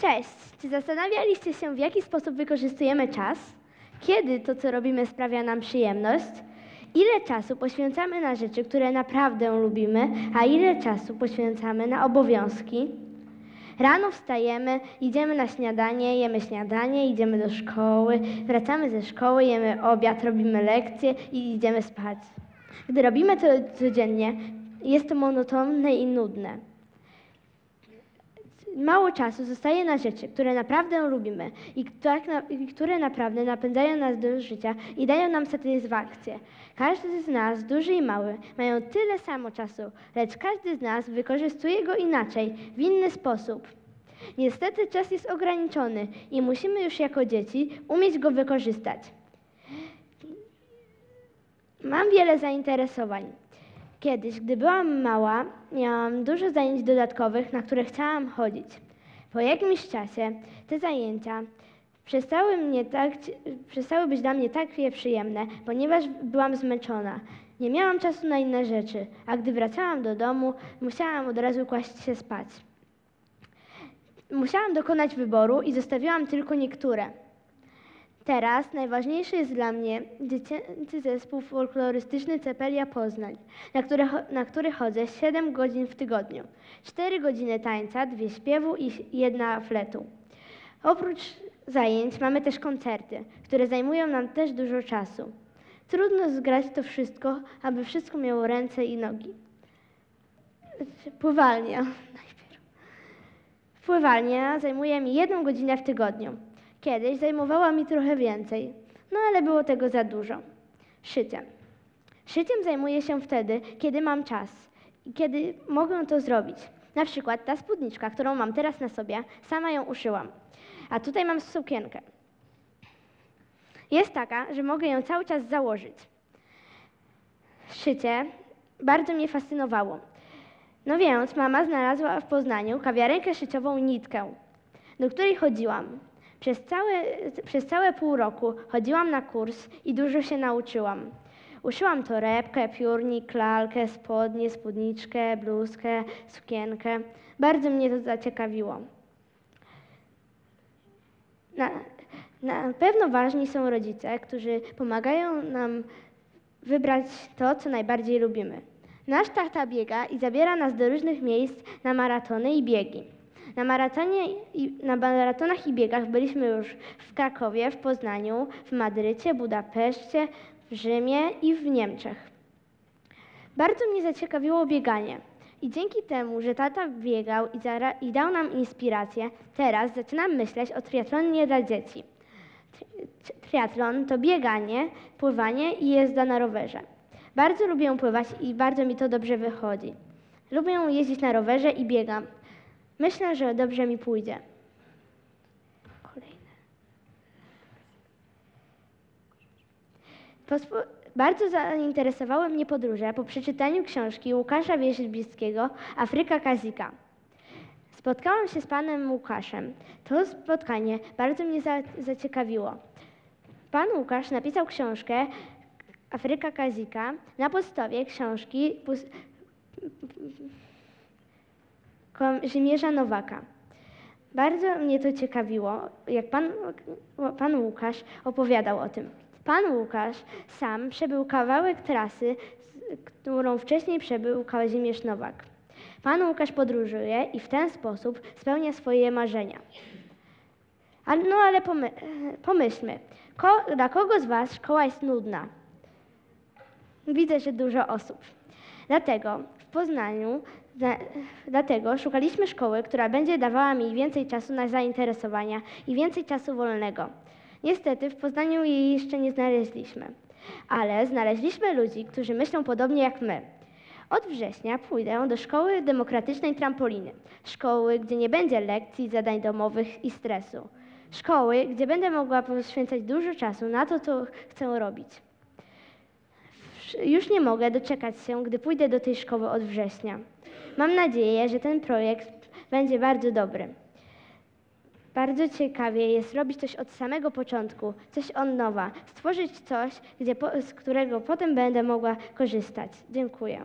Cześć! Czy zastanawialiście się, w jaki sposób wykorzystujemy czas? Kiedy to, co robimy, sprawia nam przyjemność? Ile czasu poświęcamy na rzeczy, które naprawdę lubimy, a ile czasu poświęcamy na obowiązki? Rano wstajemy, idziemy na śniadanie, jemy śniadanie, idziemy do szkoły, wracamy ze szkoły, jemy obiad, robimy lekcje i idziemy spać. Gdy robimy to codziennie, jest to monotonne i nudne. Mało czasu zostaje na rzeczy, które naprawdę lubimy tak i które naprawdę napędzają nas do życia i dają nam satysfakcję. Każdy z nas, duży i mały, mają tyle samo czasu, lecz każdy z nas wykorzystuje go inaczej, w inny sposób. Niestety czas jest ograniczony i musimy już jako dzieci umieć go wykorzystać. Mam wiele zainteresowań. Kiedyś, gdy byłam mała, miałam dużo zajęć dodatkowych, na które chciałam chodzić. Po jakimś czasie te zajęcia przestały, mnie tak, przestały być dla mnie tak przyjemne, ponieważ byłam zmęczona. Nie miałam czasu na inne rzeczy, a gdy wracałam do domu, musiałam od razu kłaść się spać. Musiałam dokonać wyboru i zostawiłam tylko niektóre. Teraz najważniejszy jest dla mnie dziecięcy zespół folklorystyczny Cepelia Poznań, na który, na który chodzę 7 godzin w tygodniu. 4 godziny tańca, dwie śpiewu i jedna fletu. Oprócz zajęć mamy też koncerty, które zajmują nam też dużo czasu. Trudno zgrać to wszystko, aby wszystko miało ręce i nogi. Pływalnia najpierw. Pływalnia zajmuje mi jedną godzinę w tygodniu. Kiedyś zajmowała mi trochę więcej, no ale było tego za dużo. Szyciem. Szyciem zajmuję się wtedy, kiedy mam czas i kiedy mogę to zrobić. Na przykład ta spódniczka, którą mam teraz na sobie, sama ją uszyłam. A tutaj mam sukienkę. Jest taka, że mogę ją cały czas założyć. Szycie bardzo mnie fascynowało. No więc mama znalazła w Poznaniu kawiarenkę szyciową Nitkę, do której chodziłam. Przez całe, przez całe pół roku chodziłam na kurs i dużo się nauczyłam. Uszyłam torebkę, piórnik, lalkę, spodnie, spódniczkę, bluzkę, sukienkę. Bardzo mnie to zaciekawiło. Na, na pewno ważni są rodzice, którzy pomagają nam wybrać to, co najbardziej lubimy. Nasz tata biega i zabiera nas do różnych miejsc na maratony i biegi. Na, maratonie i, na maratonach i biegach byliśmy już w Krakowie, w Poznaniu, w Madrycie, Budapeszcie, w Rzymie i w Niemczech. Bardzo mnie zaciekawiło bieganie. I dzięki temu, że tata biegał i, i dał nam inspirację, teraz zaczynam myśleć o triatlonie dla dzieci. Tri- Triatlon to bieganie, pływanie i jazda na rowerze. Bardzo lubię pływać i bardzo mi to dobrze wychodzi. Lubię jeździć na rowerze i biegam. Myślę, że dobrze mi pójdzie. Kolejne. Pospo- bardzo zainteresowały mnie podróże po przeczytaniu książki Łukasza Wierzbickiego Afryka Kazika. Spotkałam się z panem Łukaszem. To spotkanie bardzo mnie za- zaciekawiło. Pan Łukasz napisał książkę Afryka Kazika na podstawie książki Kazimierza Nowaka. Bardzo mnie to ciekawiło, jak pan, pan Łukasz opowiadał o tym. Pan Łukasz sam przebył kawałek trasy, którą wcześniej przebył Kazimierz Nowak. Pan Łukasz podróżuje i w ten sposób spełnia swoje marzenia. A, no ale pomy, pomyślmy, ko, dla kogo z Was szkoła jest nudna? Widzę, że dużo osób. Dlatego w Poznaniu, dlatego szukaliśmy szkoły, która będzie dawała mi więcej czasu na zainteresowania i więcej czasu wolnego. Niestety w Poznaniu jej jeszcze nie znaleźliśmy, ale znaleźliśmy ludzi, którzy myślą podobnie jak my. Od września pójdę do szkoły demokratycznej trampoliny. Szkoły, gdzie nie będzie lekcji, zadań domowych i stresu. Szkoły, gdzie będę mogła poświęcać dużo czasu na to, co chcę robić. Już nie mogę doczekać się, gdy pójdę do tej szkoły od września. Mam nadzieję, że ten projekt będzie bardzo dobry. Bardzo ciekawie jest robić coś od samego początku, coś od nowa, stworzyć coś, gdzie z którego potem będę mogła korzystać. Dziękuję.